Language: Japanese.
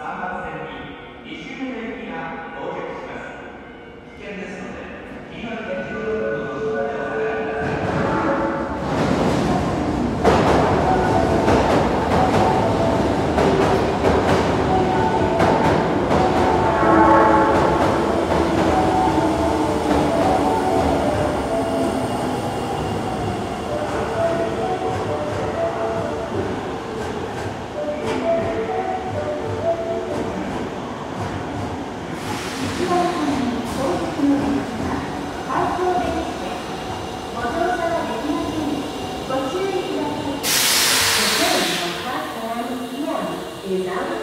3番線に2周目 Vietnam